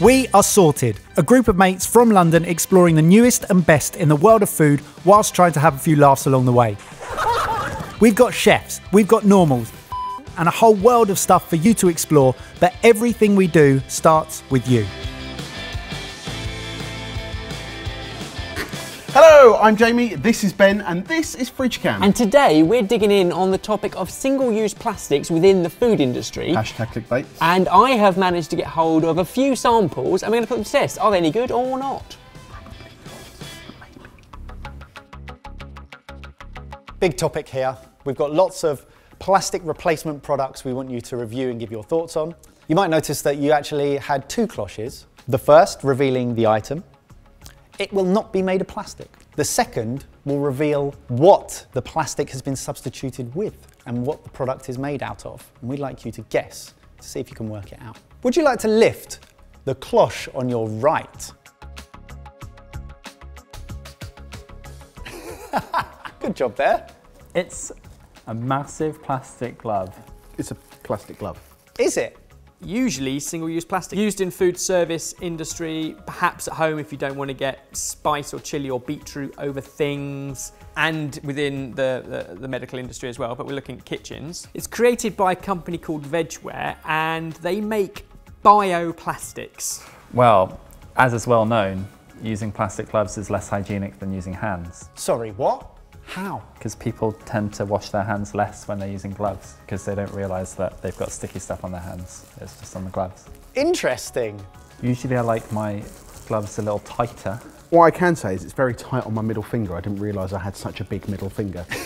We are Sorted, a group of mates from London exploring the newest and best in the world of food whilst trying to have a few laughs along the way. We've got chefs, we've got normals, and a whole world of stuff for you to explore, but everything we do starts with you. Hello, I'm Jamie, this is Ben, and this is FridgeCam. And today we're digging in on the topic of single-use plastics within the food industry. Hashtag clickbait. And I have managed to get hold of a few samples and we're going to put them to test. Are they any good or not? Big topic here. We've got lots of plastic replacement products we want you to review and give your thoughts on. You might notice that you actually had two cloches. The first revealing the item. It will not be made of plastic. The second will reveal what the plastic has been substituted with and what the product is made out of. And we'd like you to guess to see if you can work it out. Would you like to lift the cloche on your right? Good job there. It's a massive plastic glove. It's a plastic glove. Is it? Usually single-use plastic. Used in food service industry, perhaps at home if you don't want to get spice or chili or beetroot over things, and within the, the, the medical industry as well, but we're looking at kitchens. It's created by a company called Vegware, and they make bioplastics. Well, as is well known, using plastic gloves is less hygienic than using hands Sorry, what? How? because people tend to wash their hands less when they're using gloves because they don't realise that they've got sticky stuff on their hands. It's just on the gloves. Interesting. Usually I like my gloves a little tighter. What I can say is it's very tight on my middle finger. I didn't realise I had such a big middle finger.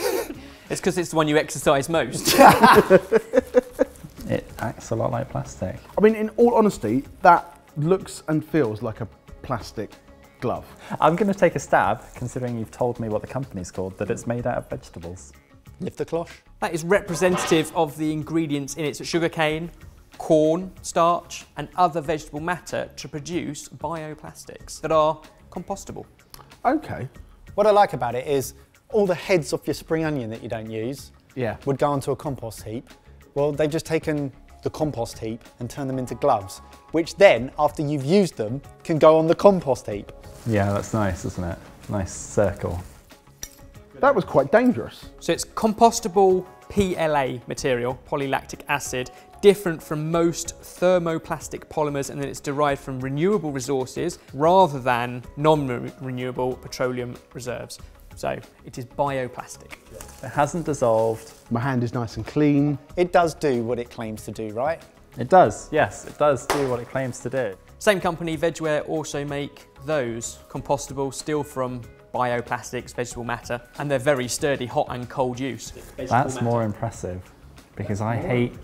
It's because it's the one you exercise most. It acts a lot like plastic. I mean, in all honesty, that looks and feels like a plastic glove. I'm going to take a stab, considering you've told me what the company's called, that it's made out of vegetables. Lift the cloche. That is representative of the ingredients in it. So sugarcane, corn, starch, and other vegetable matter to produce bioplastics that are compostable. Okay. What I like about it is all the heads off your spring onion that you don't use Yeah. would go onto a compost heap. Well, they've just taken the compost heap and turned them into gloves, which then, after you've used them, can go on the compost heap. Yeah, that's nice, isn't it? Nice circle. That was quite dangerous. So it's compostable PLA material, polylactic acid, different from most thermoplastic polymers and then it's derived from renewable resources rather than non-renewable petroleum reserves. So it is bioplastic. It hasn't dissolved. My hand is nice and clean. It does do what it claims to do, right? It does, yes, it does do what it claims to do. Same company, Vegware, also make those compostable, still from bioplastics, vegetable matter, and they're very sturdy, hot and cold use. That's more impressive because I hate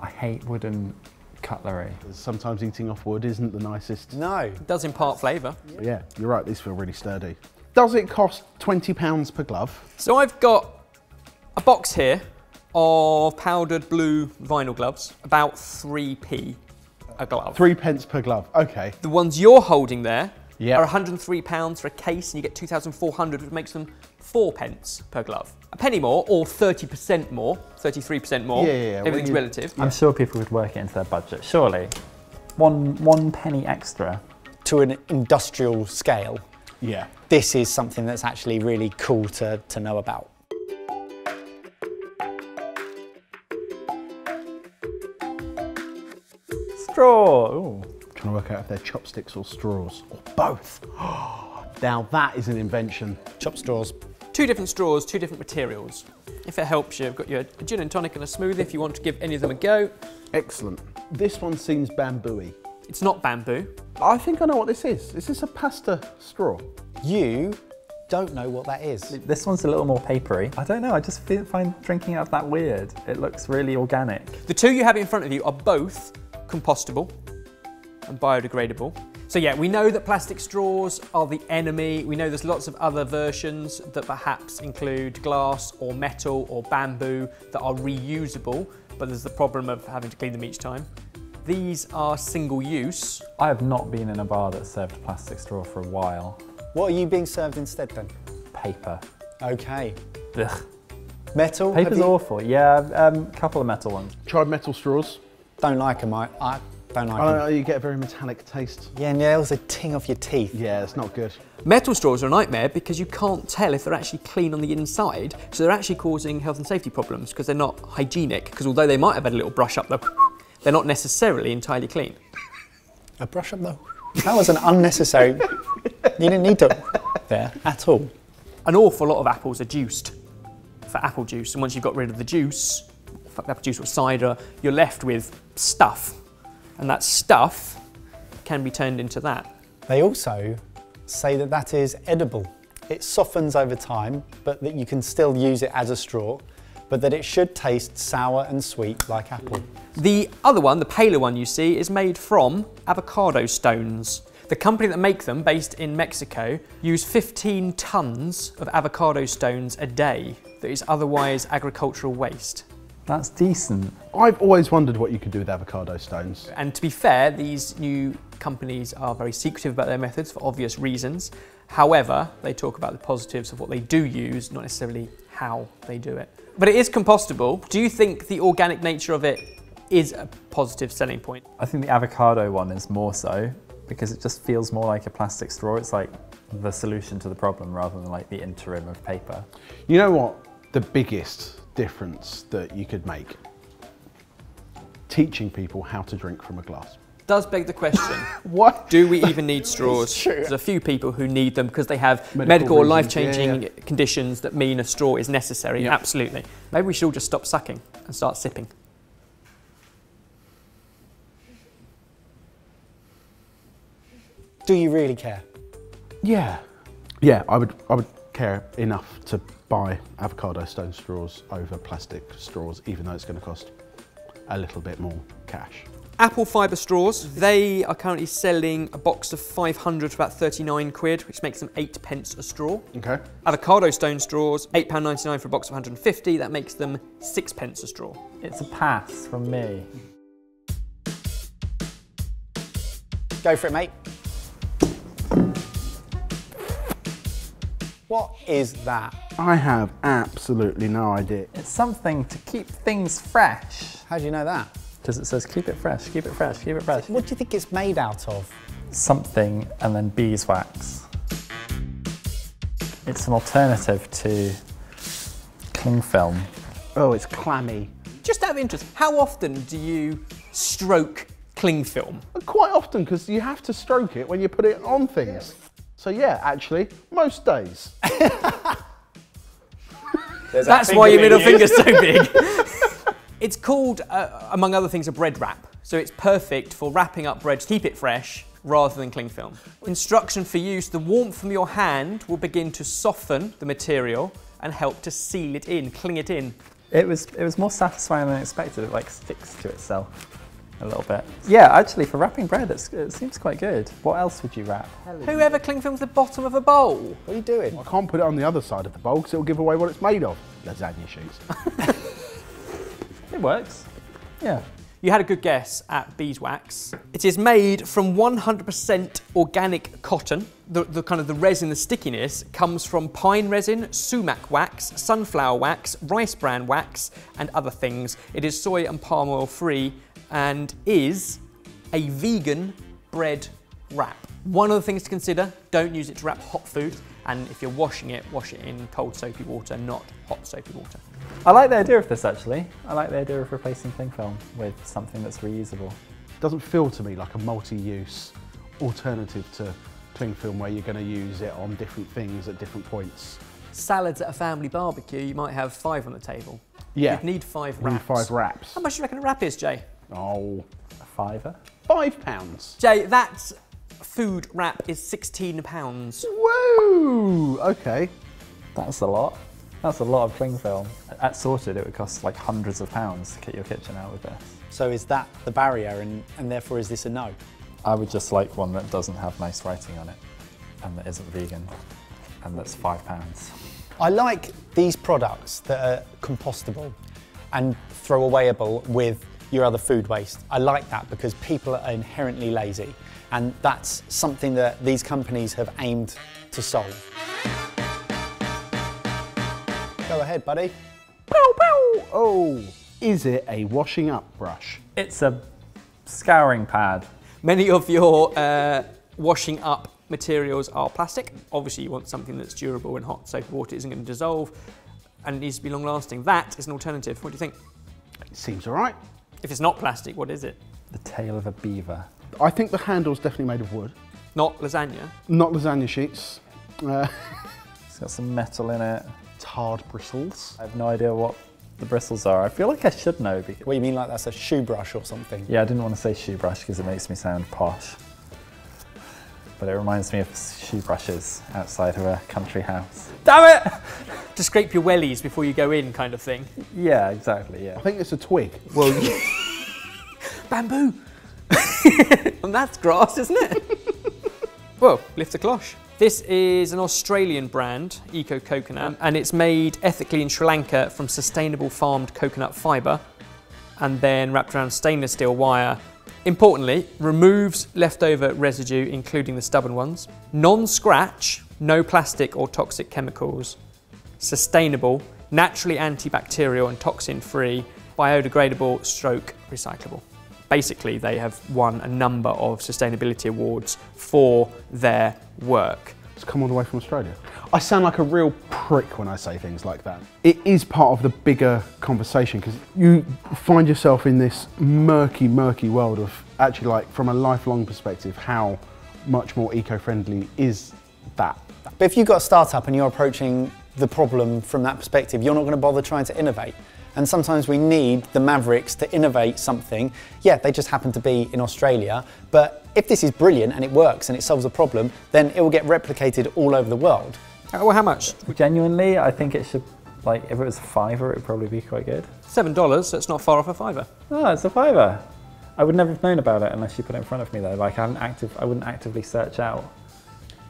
I hate wooden cutlery. Sometimes eating off wood isn't the nicest. No. It does impart flavour. But yeah, you're right, these feel really sturdy. Does it cost £20 per glove? So I've got a box here of powdered blue vinyl gloves, about 3p a glove. Three pence per glove. Okay. The ones you're holding there Yep. are 103 pounds for a case and you get 2,400 which makes them 4 pence per glove. A penny more or 30% more, 33% more, Yeah, yeah, yeah. Everything's you- relative. I'm sure people could work it into their budget. Surely, one one penny extra. To an industrial scale, Yeah. this is something that's actually really cool to, to know about. Straw. Ooh. Trying to work out if they're chopsticks or straws or both. now that is an invention. Chop straws. Two different straws, two different materials. If it helps you, I've got your a gin and tonic and a smoothie if you want to give any of them a go. Excellent. This one seems bamboo-y. It's not bamboo. I think I know what this is. Is this a pasta straw? You don't know what that is. This one's a little more papery. I don't know. I just feel, find drinking out of that weird. It looks really organic. The two you have in front of you are both compostable and biodegradable. So yeah, we know that plastic straws are the enemy. We know there's lots of other versions that perhaps include glass or metal or bamboo that are reusable, but there's the problem of having to clean them each time. These are single use. I have not been in a bar that served plastic straw for a while. What are you being served instead then? Paper. Okay. Ugh. Metal? Paper's you- awful. Yeah, a um, couple of metal ones. Tried metal straws. Don't like them. I, I Don't like I don't them. know, oh, you get a very metallic taste. Yeah, nails a ting off your teeth. Yeah, it's not good. Metal straws are a nightmare because you can't tell if they're actually clean on the inside, so they're actually causing health and safety problems because they're not hygienic. Because although they might have had a little brush up, though, they're not necessarily entirely clean. A brush up though. That was an unnecessary. you didn't need to there at all. An awful lot of apples are juiced for apple juice, and once you've got rid of the juice, apple juice or cider, you're left with stuff, and that stuff can be turned into that. They also say that that is edible. It softens over time, but that you can still use it as a straw, but that it should taste sour and sweet like apple. The other one, the paler one you see, is made from avocado stones. The company that make them, based in Mexico, use 15 tons of avocado stones a day that is otherwise agricultural waste. That's decent. I've always wondered what you could do with avocado stones. And to be fair, these new companies are very secretive about their methods for obvious reasons. However, they talk about the positives of what they do use, not necessarily how they do it. But it is compostable. Do you think the organic nature of it is a positive selling point? I think the avocado one is more so because it just feels more like a plastic straw. It's like the solution to the problem rather than like the interim of paper. You know what? The biggest difference that you could make? Teaching people how to drink from a glass. Does beg the question What? do we even need straws? There's a few people who need them because they have medical, Medical or life changing yeah, conditions that mean a straw is necessary. Yeah. Absolutely. Maybe we should all just stop sucking and start sipping. Do you really care? Yeah. Yeah, I would I would care enough to buy avocado stone straws over plastic straws, even though it's going to cost a little bit more cash. Apple fibre straws, they are currently selling a box of 500 for about 39 quid, which makes them 8 pence a straw. Okay. Avocado stone straws, £8.99 for a box of 150, that makes them 6 pence a straw. It's a pass from me. Go for it, mate. What is that? I have absolutely no idea. It's something to keep things fresh. How do you know that? Because it says keep it fresh, keep it fresh, keep it fresh. What do you think it's made out of? Something and then beeswax. It's an alternative to cling film. Oh, it's clammy. Just out of interest, how often do you stroke cling film? Quite often, because you have to stroke it when you put it on things. So yeah, actually, most days. That's why your middle finger's so big. it's called, uh, among other things, a bread wrap. So it's perfect for wrapping up bread to keep it fresh rather than cling film. Instruction for use, the warmth from your hand will begin to soften the material and help to seal it in, cling it in. It was it was more satisfying than I expected. It like sticks to itself a little bit. Yeah, actually, for wrapping bread, it's, it seems quite good. What else would you wrap? Whoever cling films the bottom of a bowl? What are you doing? I can't put it on the other side of the bowl because it'll give away what it's made of. Lasagna sheets. It works. Yeah. You had a good guess at beeswax. It is made from 100% organic cotton. The, the kind of the resin, the stickiness, comes from pine resin, sumac wax, sunflower wax, rice bran wax, and other things. It is soy and palm oil free and is a vegan bread wrap. One of the things to consider, don't use it to wrap hot food. And if you're washing it, wash it in cold soapy water, not hot soapy water. I like the idea of this actually. I like the idea of replacing cling film with something that's reusable. It Doesn't feel to me like a multi-use alternative to cling film where you're going to use it on different things at different points. Salads at a family barbecue, you might have five on the table. Yeah. You'd need five We need five wraps. How much do you reckon a wrap is, Jay? Oh, A fiver? five pounds. Jay, that food wrap is £16. pounds. Woo! Okay. That's a lot. That's a lot of cling film. At Sorted, it would cost like hundreds of pounds to kit your kitchen out with this. So is that the barrier and, and therefore is this a no? I would just like one that doesn't have nice writing on it and that isn't vegan and that's five pounds. I like these products that are compostable and throwawayable with your other food waste. I like that because people are inherently lazy and that's something that these companies have aimed to solve. Go ahead, buddy. Pow, pow. Oh, is it a washing up brush? It's a Scouring pad. Many of your uh, washing up materials are plastic. Obviously, you want something that's durable and hot, so water isn't going to dissolve and it needs to be long lasting. That is an alternative. What do you think? It seems all right. If it's not plastic, what is it? The tail of a beaver. I think the handle's definitely made of wood, Not lasagna. not lasagna sheets. Uh, It's got some metal in it. tarred bristles. I have no idea what the bristles are. I feel like I should know. Because, What do you mean like that's a shoe brush or something? yeah, I didn't want to say shoe brush because it makes me sound posh. But it reminds me of shoe brushes outside of a country house. Damn it! to scrape your wellies before you go in, kind of thing. Yeah, exactly. Yeah. I think it's a twig. Well, bamboo. and that's grass, isn't it? well, lift the cloche. This is an Australian brand, Eco Coconut, and it's made ethically in Sri Lanka from sustainable farmed coconut fibre and then wrapped around stainless steel wire. Importantly, removes leftover residue, including the stubborn ones. Non scratch, no plastic or toxic chemicals. Sustainable, naturally antibacterial and toxin free, biodegradable, stroke recyclable. Basically, they have won a number of sustainability awards for their work. It's come all the way from Australia. I sound like a real prick when I say things like that. It is part of the bigger conversation because you find yourself in this murky, murky world of actually, like, from a lifelong perspective, how much more eco friendly is that? But if you've got a startup and you're approaching the problem from that perspective, you're not going to bother trying to innovate. And sometimes we need the mavericks to innovate something. Yeah, they just happen to be in Australia. But if this is brilliant and it works and it solves a problem, then it will get replicated all over the world. Uh, Well, how much? Genuinely, I think it should, like, if it was a fiver, it would probably be quite good. Seven dollars, so it's not far off a fiver. Oh, it's a fiver. I would never have known about it unless you put it in front of me, though. Like, I, haven't active, I wouldn't actively search out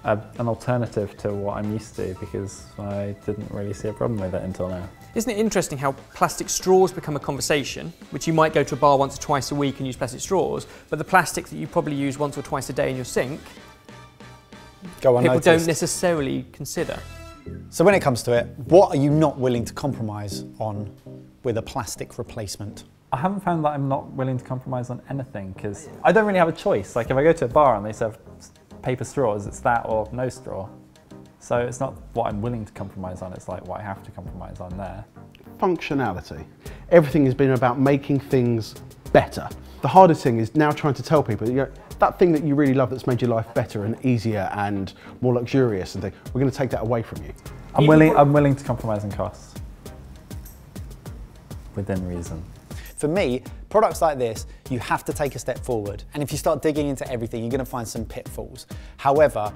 a, an alternative to what I'm used to because I didn't really see a problem with it until now. Isn't it interesting how plastic straws become a conversation, which you might go to a bar once or twice a week and use plastic straws, but the plastic that you probably use once or twice a day in your sink, Go people don't necessarily consider. So when it comes to it, what are you not willing to compromise on with a plastic replacement? I haven't found that I'm not willing to compromise on anything because I don't really have a choice. Like, if I go to a bar and they serve s- paper straws, it's that or no straw. So it's not what I'm willing to compromise on, it's like what I have to compromise on there. Functionality. Everything has been about making things better. The hardest thing is now trying to tell people, you know, that thing that you really love that's made your life better and easier and more luxurious and thing, we're going to take that away from you. I'm willing, I'm willing to compromise on costs. Within reason. For me, products like this, you have to take a step forward. And if you start digging into everything, you're going to find some pitfalls. However,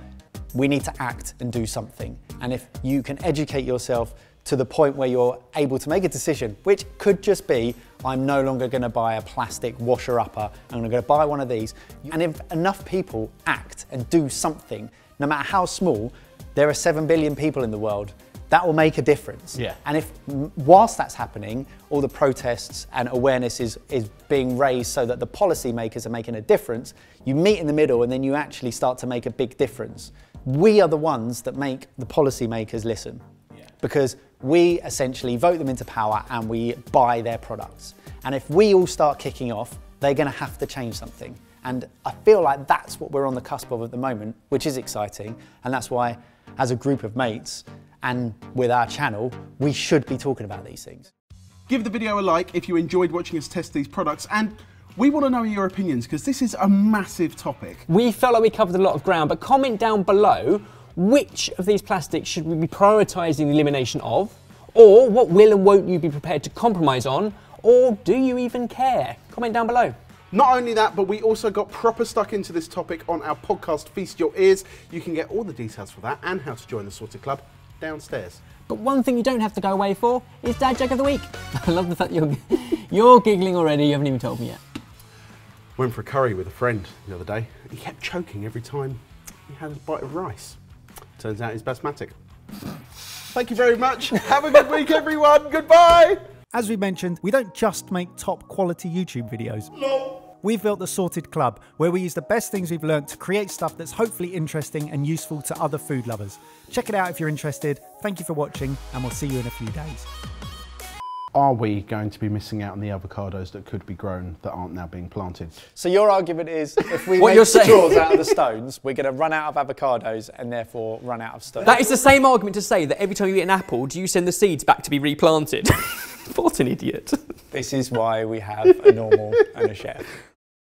we need to act and do something. And if you can educate yourself to the point where you're able to make a decision, which could just be, I'm no longer going to buy a plastic washer upper, I'm to go buy one of these. And if enough people act and do something, no matter how small, there are 7 billion people in the world. That will make a difference. Yeah. And if, whilst that's happening, all the protests and awareness is, is being raised so that the policymakers are making a difference, you meet in the middle and then you actually start to make a big difference. We are the ones that make the policymakers listen. Because we essentially vote them into power and we buy their products. And if we all start kicking off, they're going to have to change something. And I feel like that's what we're on the cusp of at the moment, which is exciting. And that's why, as a group of mates and with our channel, we should be talking about these things. Give the video a like if you enjoyed watching us test these products and we want to know your opinions because this is a massive topic. We felt like we covered a lot of ground, but comment down below which of these plastics should we be prioritising the elimination of, or what will and won't you be prepared to compromise on, or do you even care? Comment down below. Not only that, but we also got proper stuck into this topic on our podcast Feast Your Ears. You can get all the details for that and how to join the Sorted Club downstairs. But one thing you don't have to go away for is Dad Joke of the Week. I love the fact you're, you're giggling already, you haven't even told me yet. Went for a curry with a friend the other day. He kept choking every time he had a bite of rice. Turns out he's basmatic. Thank you very much. Have a good week, everyone. Goodbye. As we mentioned, we don't just make top quality YouTube videos. We've built the Sorted Club, where we use the best things we've learned to create stuff that's hopefully interesting and useful to other food lovers. Check it out if you're interested. Thank you for watching, and we'll see you in a few days. Are we going to be missing out on the avocados that could be grown that aren't now being planted? So your argument is if we What make you're saying- straws out of the stones, we're going to run out of avocados and therefore run out of stones. That is the same argument to say that every time you eat an apple, do you send the seeds back to be replanted? what an idiot. This is why we have a normal and a chef.